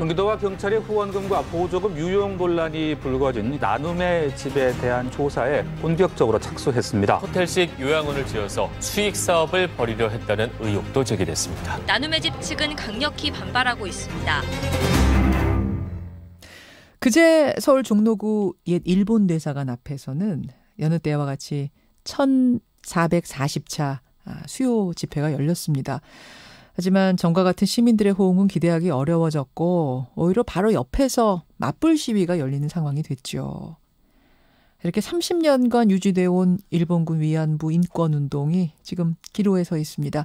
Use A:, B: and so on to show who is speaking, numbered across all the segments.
A: 경기도와 경찰이 후원금과 보조금 유용 논란이 불거진 나눔의 집에 대한 조사에 본격적으로 착수했습니다.
B: 호텔식 요양원을 지어서 수익 사업을 벌이려 했다는 의혹도 제기됐습니다.
C: 나눔의 집 측은 강력히 반발하고 있습니다.
D: 그제 서울 종로구 옛 일본 대사관 앞에서는 여느 때와 같이 1440차 아, 수요 집회가 열렸습니다. 하지만 전과 같은 시민들의 호응은 기대하기 어려워졌고 오히려 바로 옆에서 맞불 시위가 열리는 상황이 됐죠. 이렇게 30년간 유지되어 온 일본군 위안부 인권운동이 지금 기로에 서 있습니다.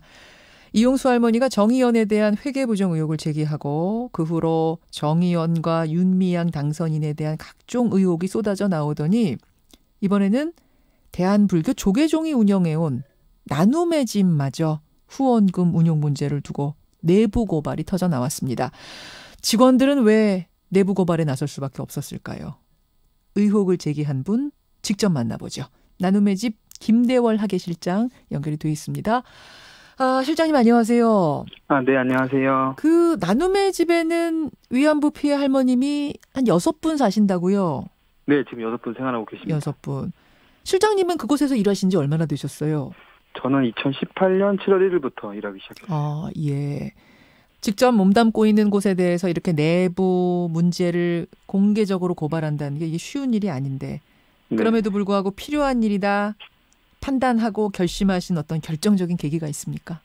D: 이용수 할머니가 정의연에 대한 회계부정 의혹을 제기하고 그 후로 정의연과 윤미향 당선인에 대한 각종 의혹이 쏟아져 나오더니 이번에는 대한불교 조계종이 운영해온 나눔의 집마저 후원금 운용 문제를 두고 내부 고발이 터져 나왔습니다. 직원들은 왜 내부 고발에 나설 수밖에 없었을까요? 의혹을 제기한 분 직접 만나보죠. 나눔의 집 김대월 하계실장 연결이 돼 있습니다. 아, 실장님 안녕하세요.
E: 아, 네, 안녕하세요.
D: 그 나눔의 집에는 위안부 피해 할머님이 한 여섯 분 사신다고요?
E: 네, 지금 여섯 분 생활하고 계십니다.
D: 여섯 분. 실장님은 그곳에서 일하신 지 얼마나 되셨어요?
E: 저는 2018년 7월 1일부터 일하기 시작했어요.
D: 아, 예. 직접 몸담고 있는 곳에 대해서 이렇게 내부 문제를 공개적으로 고발한다는 게 이게 쉬운 일이 아닌데
E: 네.
D: 그럼에도 불구하고 필요한 일이다 판단하고 결심하신 어떤 결정적인 계기가 있습니까?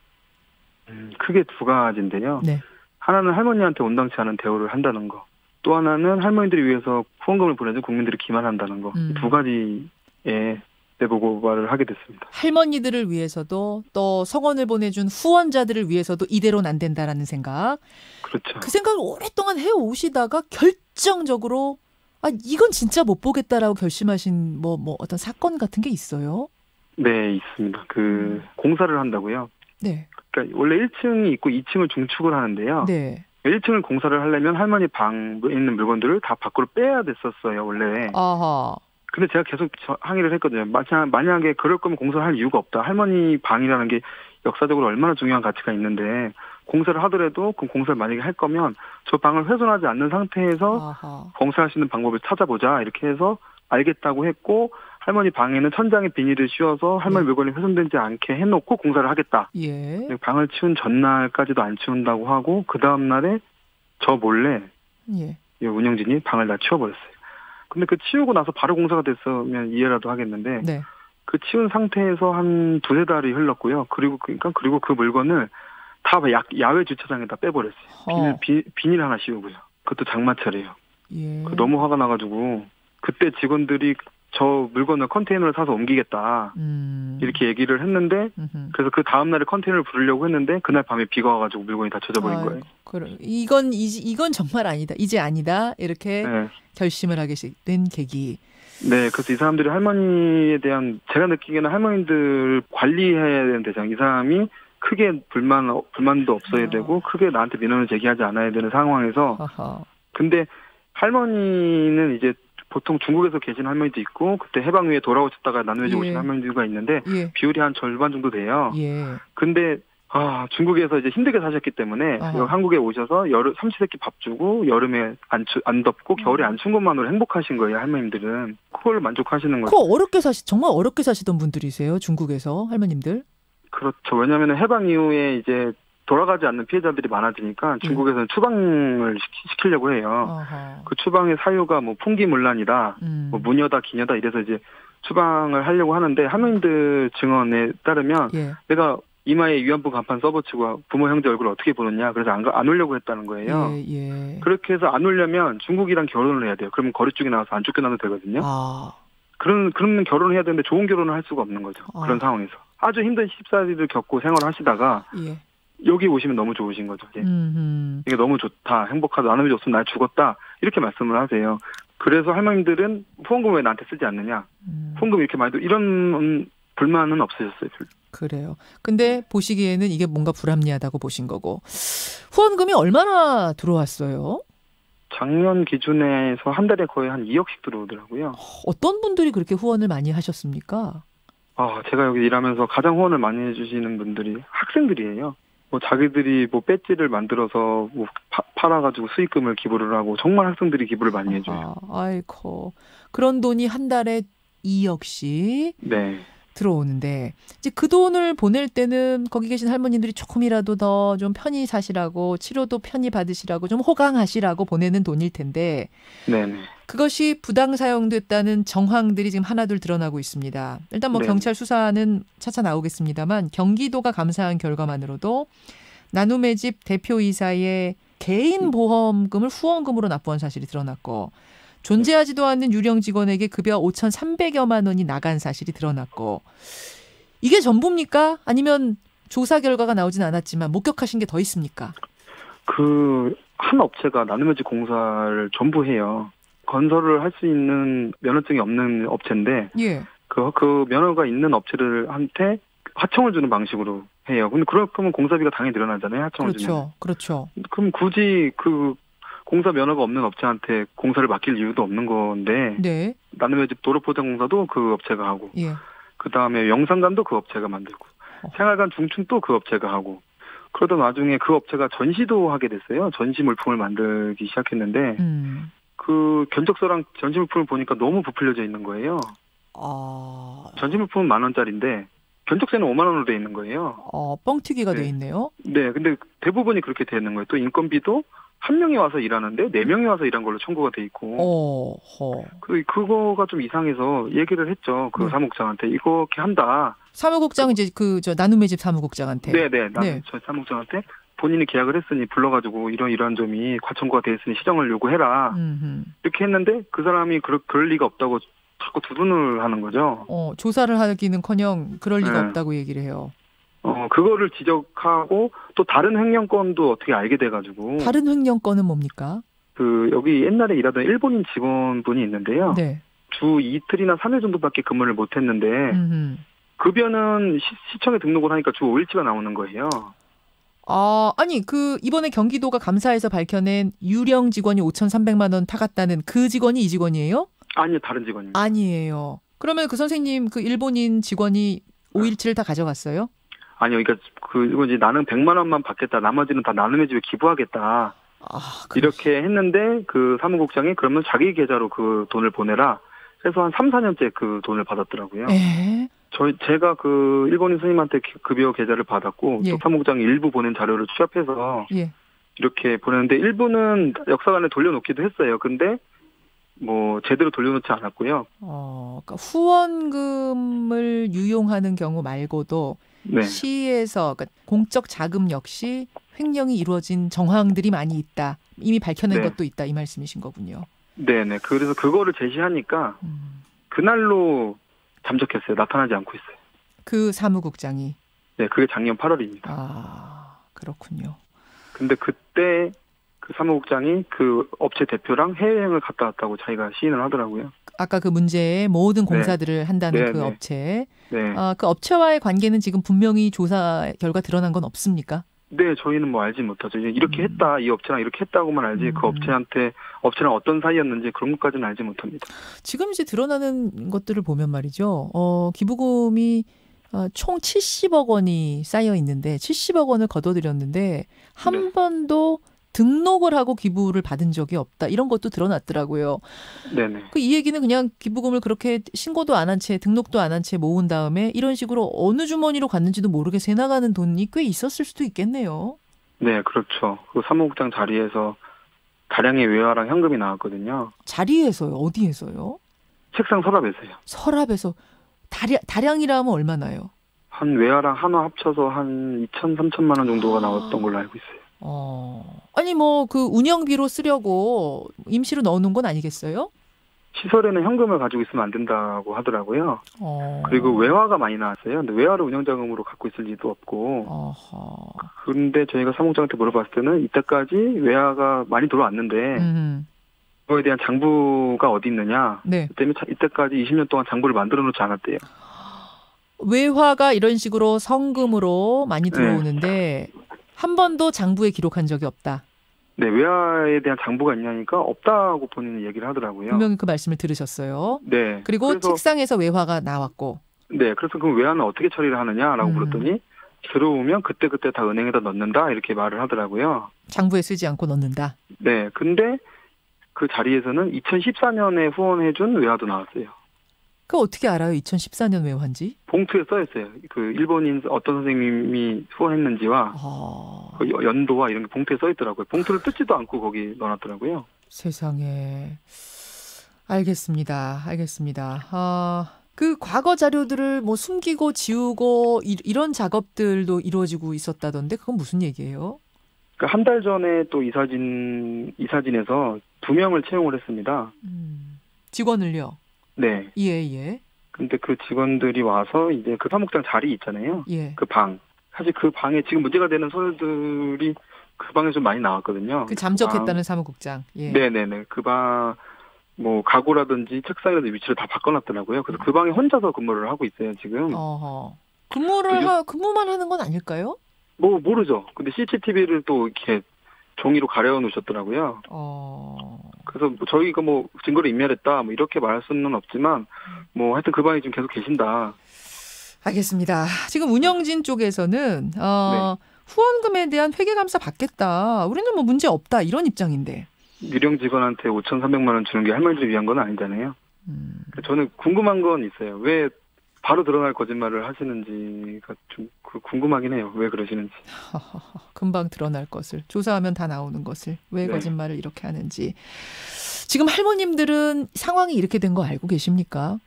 E: 음, 크게 두 가지인데요.
D: 네.
E: 하나는 할머니한테 온당치 않은 대우를 한다는 거. 또 하나는 할머니들을 위해서 후원금을 보내준 국민들이 기만한다는 거.
D: 음.
E: 이두 가지에 내부 고발을 하게 됐습니다.
D: 할머니들을 위해서도 또 성원을 보내준 후원자들을 위해서도 이대로는 안 된다라는 생각.
E: 그렇죠.
D: 그 생각을 오랫동안 해 오시다가 결정적으로 아 이건 진짜 못 보겠다라고 결심하신 뭐뭐 어떤 사건 같은 게 있어요?
E: 네, 있습니다. 그 공사를 한다고요.
D: 네.
E: 그러니까 원래 1층이 있고 2층을 중축을 하는데요.
D: 네.
E: 1층을 공사를 하려면 할머니 방에 있는 물건들을 다 밖으로 빼야 됐었어요, 원래.
D: 아하.
E: 근데 제가 계속 저- 항의를 했거든요. 만약, 만약에 그럴 거면 공사를 할 이유가 없다. 할머니 방이라는 게 역사적으로 얼마나 중요한 가치가 있는데 공사를 하더라도 그 공사를 만약에 할 거면 저 방을 훼손하지 않는 상태에서
D: 아하.
E: 공사할 수 있는 방법을 찾아보자 이렇게 해서 알겠다고 했고 할머니 방에는 천장에 비닐을 씌워서 할머니
D: 네.
E: 물건이 훼손되지 않게 해놓고 공사를 하겠다.
D: 예.
E: 근데 방을 치운 전날까지도 안 치운다고 하고 그 다음 날에 저 몰래
D: 예.
E: 이 운영진이 방을 다 치워버렸어요. 근데 그 치우고 나서 바로 공사가 됐으면 이해라도 하겠는데
D: 네.
E: 그 치운 상태에서 한 두세 달이 흘렀고요. 그리고 그러니까 그리고 그 물건을 다 야, 야외 주차장에다 빼버렸어요. 비닐,
D: 어.
E: 비, 비닐 하나 씌우고요. 그것도 장마철이에요.
D: 예.
E: 그 너무 화가 나가지고 그때 직원들이 저 물건을 컨테이너를 사서 옮기겠다
D: 음.
E: 이렇게 얘기를 했는데
D: 음흠.
E: 그래서 그 다음 날에 컨테이너를 부르려고 했는데 그날 밤에 비가 와가지고 물건이 다 젖어버린
D: 아이고,
E: 거예요.
D: 그래. 이건 이 이건 정말 아니다. 이제 아니다. 이렇게
E: 네.
D: 결심을 하게 된 계기.
E: 네, 그래서 이 사람들이 할머니에 대한 제가 느끼기에는 할머니들 관리해야 되는 대상 이 사람이 크게 불만 불만도 없어야
D: 어.
E: 되고 크게 나한테 민원을 제기하지 않아야 되는 상황에서
D: 아하.
E: 근데 할머니는 이제 보통 중국에서 계신 할머니도 있고 그때 해방 후에 돌아오셨다가 나누어져
D: 예.
E: 오신 할머니들가 있는데
D: 예.
E: 비율이 한 절반 정도 돼요.
D: 예.
E: 근데 아 중국에서 이제 힘들게 사셨기 때문에
D: 아하.
E: 여기 한국에 오셔서 여름 삼시세끼 밥 주고 여름에 안, 추, 안 덥고 겨울에 안 추운 것만으로 행복하신 거예요 할머님들은 그걸 만족하시는.
D: 그 어렵게 사시 정말 어렵게 사시던 분들이세요. 중국에서 할머님들.
E: 그렇죠. 왜냐하면 해방 이후에 이제 돌아가지 않는 피해자들이 많아지니까 중국에서는 추방을 시키, 려고 해요.
D: 아하.
E: 그 추방의 사유가 뭐 풍기문란이다,
D: 음.
E: 뭐 무녀다, 기녀다 이래서 이제 추방을 하려고 하는데 할머니들 증언에 따르면
D: 예.
E: 내가 이마에 위안부 간판 써붙이고 부모 형제 얼굴을 어떻게 보느냐 그래서 안, 가- 안 오려고 했다는 거예요.
D: 예, 예.
E: 그렇게 해서 안 오려면 중국이랑 결혼을 해야 돼요. 그러면 거리 쪽에 나와서 안 쫓겨나도 되거든요.
D: 아.
E: 그런 그러면 결혼을 해야 되는데 좋은 결혼을 할 수가 없는 거죠.
D: 아.
E: 그런 상황에서 아주 힘든 시집살이를 겪고 생활을 하시다가
D: 예.
E: 여기 오시면 너무 좋으신 거죠.
D: 음.
E: 이게 너무 좋다, 행복하다, 나눔이 없으면 날 죽었다 이렇게 말씀을 하세요. 그래서 할머님들은 후원금 왜 나한테 쓰지 않느냐?
D: 음.
E: 후원금 이렇게 많이 도 이런 음, 불만은 없으셨어요. 별로.
D: 그래요. 근데 보시기에는 이게 뭔가 불합리하다고 보신 거고. 후원금이 얼마나 들어왔어요?
E: 작년 기준에서 한 달에 거의 한 2억씩 들어오더라고요.
D: 어떤 분들이 그렇게 후원을 많이 하셨습니까?
E: 아, 제가 여기 일하면서 가장 후원을 많이 해주시는 분들이 학생들이에요. 뭐 자기들이 뭐 배지를 만들어서 뭐 파, 팔아가지고 수익금을 기부를 하고 정말 학생들이 기부를 많이 해줘요.
D: 아, 아이고. 그런 돈이 한 달에 2억씩
E: 네.
D: 들어오는데 이제 그 돈을 보낼 때는 거기 계신 할머님들이 조금이라도 더 좀 편히 사시라고 치료도 편히 받으시라고 좀 호강하시라고 보내는 돈일 텐데
E: 네네.
D: 그것이 부당 사용됐다는 정황들이 지금 하나둘 드러나고 있습니다. 일단 뭐
E: 네.
D: 경찰 수사는 차차 나오겠습니다만 경기도가 감사한 결과만으로도 나눔의 집 대표이사의 개인 보험금을 후원금으로 납부한 사실이 드러났고 존재하지도 않는 유령 직원에게 급여 5,300여만 원이 나간 사실이 드러났고 이게 전부입니까? 아니면 조사 결과가 나오진 않았지만 목격하신 게 더 있습니까?
E: 그 한 업체가 나눔의 집 공사를 전부 해요. 건설을 할 수 있는 면허증이 없는 업체인데
D: 예.
E: 그, 그 면허가 있는 업체를 한테 하청을 주는 방식으로 해요. 근데 그렇다면 공사비가 당연히 늘어나잖아요. 하청을 주면.
D: 그렇죠. 그렇죠.
E: 그럼 굳이 그 공사 면허가 없는 업체한테 공사를 맡길 이유도 없는 건데
D: 네.
E: 나눔의 집 도로 포장 공사도 그 업체가 하고
D: 예.
E: 그 다음에 영상관도 그 업체가 만들고
D: 어.
E: 생활관 중층도 그 업체가 하고 그러던 와중에 그 업체가 전시도 하게 됐어요. 전시 물품을 만들기 시작했는데
D: 음.
E: 그 견적서랑 전시 물품을 보니까 너무 부풀려져 있는 거예요.
D: 아.
E: 전시 물품은 만 원짜리인데 견적세는 5만 원으로 돼 있는 거예요.
D: 어, 뻥튀기가 돼
E: 네.
D: 있네요.
E: 네, 근데 대부분이 그렇게 돼 있는 거예요. 또 인건비도 한 명이 와서 일하는데 네 명이 와서 일한 걸로 청구가 돼 있고
D: 어, 허.
E: 그 그거가 좀 이상해서 얘기를 했죠. 그
D: 네.
E: 사무국장한테 이렇게 한다.
D: 사무국장 이제 그 저 나눔의 집 사무국장한테.
E: 네, 네. 나
D: 네.
E: 저 사무국장한테 본인이 계약을 했으니 불러가지고 이런 이러한 점이 과청구가 돼 있으니 시정을 요구해라.
D: 음흠.
E: 이렇게 했는데 그 사람이 그럴, 그럴 리가 없다고 자꾸 두둔을 하는 거죠.
D: 어, 조사를 하기는커녕 그럴 리가
E: 네.
D: 없다고 얘기를 해요.
E: 어 그거를 지적하고 또 다른 횡령건도 어떻게 알게 돼가지고
D: 다른 횡령건은 뭡니까?
E: 그 여기 옛날에 일하던 일본인 직원분이 있는데요.
D: 네.
E: 주 이틀이나 3일 정도밖에 근무를 못 했는데
D: 음흠.
E: 급여는 시, 청에 등록을 하니까 주 5일치가 나오는 거예요.
D: 아, 아니 그 이번에 경기도가 감사에서 밝혀낸 유령 직원이 5,300만 원 타갔다는 그 직원이 이 직원이에요?
E: 아니요, 다른 직원입니다.
D: 아니에요. 그러면 그 선생님 그 일본인 직원이 5일치를 다 가져갔어요?
E: 아니요, 그러니까 그 이거 이제 나는 100만 원만 받겠다. 나머지는 다 나눔의 집에 기부하겠다.
D: 아, 그,
E: 이렇게 했는데 그 사무국장이 그러면 자기 계좌로 그 돈을 보내라. 그래서 한 3, 4년째 그 돈을 받았더라고요.
D: 에?
E: 저희 제가 그 일본인 스님한테 기- 급여 계좌를 받았고
D: 예.
E: 또 사무국장이 일부 보낸 자료를 취합해서
D: 예.
E: 이렇게 보냈는데 일부는 역사관에 돌려놓기도 했어요. 근데 뭐 제대로 돌려놓지 않았고요.
D: 어, 그러니까 후원금을 유용하는 경우 말고도
E: 네.
D: 시에서 그러니까 공적 자금 역시 횡령이 이루어진 정황들이 많이 있다. 이미 밝혀낸
E: 네.
D: 것도 있다 이 말씀이신 거군요.
E: 네네. 그래서 그거를 제시하니까
D: 음.
E: 그날로 잠적했어요. 나타나지 않고 있어요.
D: 그 사무국장이
E: 네, 그게 작년 8월입니다.
D: 아 그렇군요.
E: 근데 그때 그 사무국장이 그 업체 대표랑 해외여행을 갔다 왔다고 자기가 시인을 하더라고요.
D: 아까 그 문제의 모든
E: 네.
D: 공사들을 한다는
E: 네,
D: 그
E: 네.
D: 업체,
E: 네.
D: 아, 그 업체와의 관계는 지금 분명히 조사 결과 드러난 건 없습니까?
E: 네, 저희는 뭐 알지 못하죠. 이렇게
D: 음.
E: 했다, 이 업체랑 이렇게 했다고만 알지,
D: 음.
E: 그 업체한테, 업체랑 어떤 사이였는지 그런 것까지는 알지 못합니다.
D: 지금 이제 드러나는 것들을 보면 말이죠. 어, 기부금이 어, 총 70억 원이 쌓여 있는데 70억 원을 거둬들였는데 한
E: 네.
D: 번도 등록을 하고 기부를 받은 적이 없다. 이런 것도 드러났더라고요.
E: 네네.
D: 그 이 얘기는 그냥 기부금을 그렇게 신고도 안 한 채, 등록도 안 한 채 모은 다음에 이런 식으로 어느 주머니로 갔는지도 모르게 새 나가는 돈이 꽤 있었을 수도 있겠네요.
E: 네, 그렇죠. 그 사무국장 자리에서 다량의 외화랑 현금이 나왔거든요.
D: 자리에서요? 어디에서요?
E: 책상 서랍에서요.
D: 서랍에서 다량, 다량이라면 얼마나요?
E: 한 외화랑 한화 합쳐서 한 2천, 3천만 원 정도가 나왔던 걸로 알고 있어요.
D: 어. 아니 뭐 그 운영비로 쓰려고 임시로 넣어놓은 건 아니겠어요?
E: 시설에는 현금을 가지고 있으면 안 된다고 하더라고요.
D: 어.
E: 그리고 외화가 많이 나왔어요. 근데 외화를 운영자금으로 갖고 있을 리도 없고.
D: 어허.
E: 그런데 저희가 사무국장한테 물어봤을 때는 이때까지 외화가 많이 들어왔는데
D: 음.
E: 그거에 대한 장부가 어디 있느냐.
D: 네.
E: 그 때문에 차- 이때까지 20년 동안 장부를 만들어 놓지 않았대요.
D: 외화가 이런 식으로 성금으로 많이
E: 네.
D: 들어오는데 한 번도 장부에 기록한 적이 없다.
E: 네, 외화에 대한 장부가 있냐니까 없다고 본인이 얘기를 하더라고요.
D: 분명히 그 말씀을 들으셨어요.
E: 네.
D: 그리고
E: 그래서,
D: 책상에서 외화가 나왔고.
E: 네, 그래서 그 외화는 어떻게 처리를 하느냐라고
D: 음.
E: 물었더니 들어오면 그때 그때 다 은행에다 넣는다 이렇게 말을 하더라고요.
D: 장부에 쓰지 않고 넣는다.
E: 네, 근데 그 자리에서는 2014년에 후원해준 외화도 나왔어요.
D: 그 어떻게 알아요? 2014년 외환지?
E: 봉투에 써 있어요. 그 일본인 어떤 선생님이 후원했는지와
D: 아,
E: 그 여- 연도와 이런 게 봉투에 써 있더라고요. 봉투를 뜯지도 않고 거기 넣어놨더라고요.
D: 세상에. 알겠습니다. 알겠습니다. 아, 그 과거 자료들을 뭐 숨기고 지우고 이, 이런 작업들도 이루어지고 있었다던데 그건 무슨 얘기예요?
E: 그한달 전에 또 이 사진 이 사진에서 두 명을 채용을 했습니다.
D: 음, 직원을요?
E: 네.
D: 예, 예,
E: 근데 그 직원들이 와서 이제 그 사무국장 자리 있잖아요.
D: 예.
E: 그 방. 사실 그 방에 지금 문제가 되는 서류들이 그 방에 좀 많이 나왔거든요.
D: 그 잠적했다는 사무국장. 예.
E: 네네네. 그 방, 뭐, 가구라든지 책상이라든지 위치를 다 바꿔놨더라고요. 그래서 그 방에 혼자서 근무를 하고 있어요, 지금.
D: 어허. 근무를? 하, 근무만 하는 건 아닐까요?
E: 뭐, 모르죠. 근데 CCTV를 또 이렇게 종이로 가려 놓으셨더라고요.
D: 어.
E: 그래서 뭐 저희가 뭐 증거를 인멸했다, 뭐 이렇게 말할 수는 없지만, 뭐 하여튼 그 방에 지금 계속 계신다.
D: 알겠습니다. 지금 운영진 쪽에서는 어,
E: 네.
D: 후원금에 대한 회계 감사 받겠다. 우리는 뭐 문제 없다 이런 입장인데.
E: 유령 직원한테 5,300만 원 주는 게 할머니를 위한 건 아니잖아요.
D: 음,
E: 저는 궁금한 건 있어요. 왜 바로 드러날 거짓말을 하시는지가 좀 그- 궁금하긴 해요. 왜 그러시는지.
D: 금방 드러날 것을 조사하면 다 나오는 것을 왜
E: 네.
D: 거짓말을 이렇게 하는지. 지금 할머님들은 상황이 이렇게 된 거 알고 계십니까?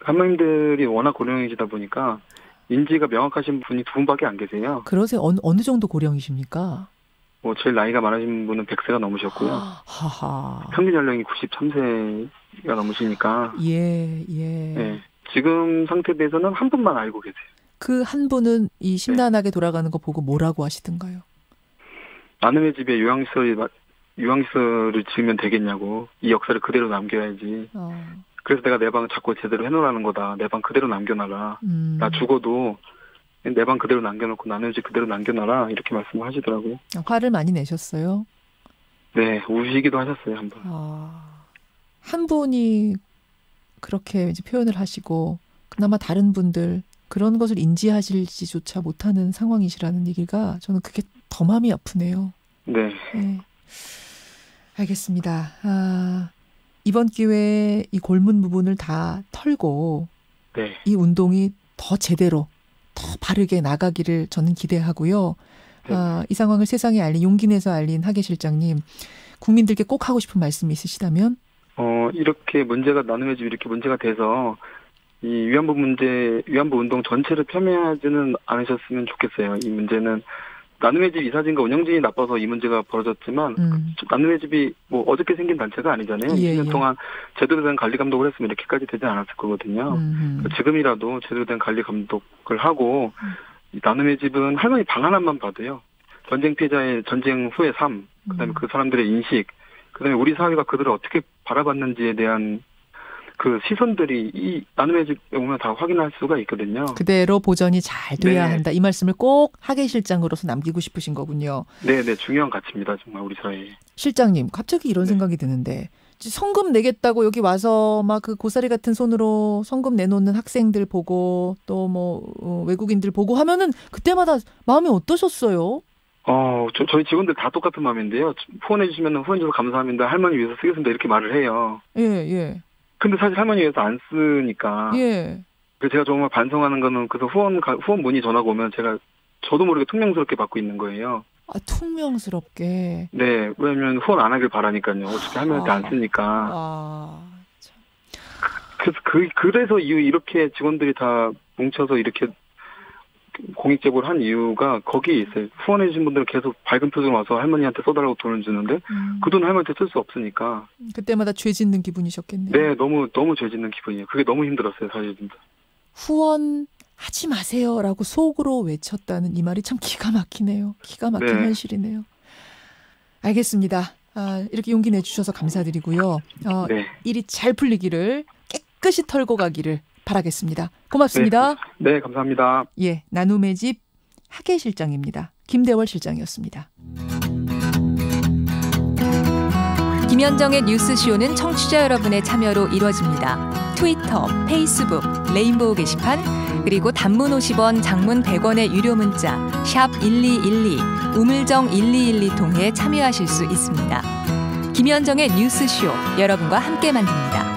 E: 할머님들이 워낙 고령이시다 보니까 인지가 명확하신 분이 두 분밖에 안 계세요.
D: 그러세요. 어느, 어느 정도 고령이십니까?
E: 뭐 제일 나이가 많으신 분은 100세가 넘으셨고요.
D: 하하.
E: 평균 연령이 93세가 넘으시니까
D: 예, 예.
E: 네. 지금 상태에 대해서는 한 분만 알고 계세요.
D: 그 한 분은 이 심란하게 돌아가는 거 보고 뭐라고 하시던가요?
E: 나눔의 집에 요양시설이 마- 요양시설을 지으면 되겠냐고 이 역사를 그대로 남겨야지.
D: 어,
E: 그래서 내가 내 방 자꾸 제대로 해놓으라는 거다. 내 방 그대로 남겨놔라.
D: 음.
E: 나 죽어도 내 방 그대로 남겨놓고 나는 집 그대로 남겨놔라. 이렇게 말씀을 하시더라고요.
D: 화를 많이 내셨어요.
E: 네, 우시기도 하셨어요, 한 번.
D: 아, 한 분이 그렇게 이제 표현을 하시고 그나마 다른 분들 그런 것을 인지하실지조차 못하는 상황이시라는 얘기가 저는 그게 더 마음이 아프네요.
E: 네,
D: 네. 알겠습니다. 아, 이번 기회에 이 골문 부분을 다 털고
E: 네,
D: 이 운동이 더 제대로 더 바르게 나가기를 저는 기대하고요.
E: 네.
D: 아, 이 상황을 세상에 알린 용기 내서 알린 하계 실장님 국민들께 꼭 하고 싶은 말씀이 있으시다면
E: 어, 이렇게 문제가, 나눔의 집 이렇게 문제가 돼서, 이 위안부 문제, 위안부 운동 전체를 폄훼하지는 않으셨으면 좋겠어요. 이 문제는, 나눔의 집 이사진과 운영진이 나빠서 이 문제가 벌어졌지만,
D: 음,
E: 나눔의 집이 뭐 어저께 생긴 단체가 아니잖아요.
D: 예,
E: 20년
D: 예.
E: 동안 제대로 된 관리 감독을 했으면 이렇게까지 되지 않았을 거거든요.
D: 음,
E: 지금이라도 제대로 된 관리 감독을 하고, 이 나눔의 집은 할머니 방 하나만 봐도요. 전쟁 피해자의 전쟁 후의 삶, 그 다음에
D: 음.
E: 그 사람들의 인식, 그 다음에 우리 사회가 그들을 어떻게 바라봤는지에 대한 그 시선들이 이 나눔의 집에 오면 다 확인할 수가 있거든요.
D: 그대로 보전이 잘 돼야
E: 네.
D: 한다. 이 말씀을 꼭 하계 실장으로서 남기고 싶으신 거군요.
E: 네, 네, 중요한 가치입니다. 정말 우리 사회에.
D: 실장님, 갑자기 이런
E: 네.
D: 생각이 드는데 성금 내겠다고 여기 와서 막 그 고사리 같은 손으로 성금 내놓는 학생들 보고 또 뭐 외국인들 보고 하면은 그때마다 마음이 어떠셨어요?
E: 어, 저, 저희 직원들 다 똑같은 마음인데요. 후원해주시면 후원해주셔서 감사합니다. 할머니 위해서 쓰겠습니다. 이렇게 말을 해요.
D: 예, 예,
E: 근데 사실 할머니 위해서 안 쓰니까.
D: 예.
E: 그래서 제가 정말 반성하는 거는 그래서 후원, 가- 후원 문의 전화가 오면 제가 저도 모르게 퉁명스럽게 받고 있는 거예요.
D: 아, 퉁명스럽게.
E: 네, 왜냐면 후원 안 하길 바라니까요. 어차피 할머니한테 안 쓰니까.
D: 아, 참.
E: 그래서 그, 그래서 이유, 이렇게 직원들이 다 뭉쳐서 이렇게 공익제보를 한 이유가 거기에 있어요. 후원해주신 분들은 계속 밝은 표정 와서 할머니한테 써달라고 돈을 주는데
D: 음,
E: 그돈 할머니한테 쓸 수 없으니까.
D: 그때마다 죄 짓는 기분이셨겠네요.
E: 네, 너무, 너무 죄 짓는 기분이에요. 그게 너무 힘들었어요, 사실 진짜.
D: 후원하지 마세요라고 속으로 외쳤다는 이 말이 참 기가 막히네요. 기가 막힌
E: 네.
D: 현실이네요. 알겠습니다. 아, 이렇게 용기 내주셔서 감사드리고요. 어,
E: 네.
D: 일이 잘 풀리기를 깨끗이 털고 가기를 바라겠습니다. 고맙습니다.
E: 네, 감사합니다.
D: 예, 나눔의 집 하계 실장입니다. 김대월 실장이었습니다.
C: 김현정의 뉴스쇼는 청취자 여러분의 참여로 이루어집니다.
F: 트위터, 페이스북, 레인보우 게시판, 그리고 단문 50원, 장문 100원의 유료 문자 샵 1212, 우물정 1212 통해 참여하실 수 있습니다. 김현정의 뉴스쇼 여러분과 함께 만듭니다.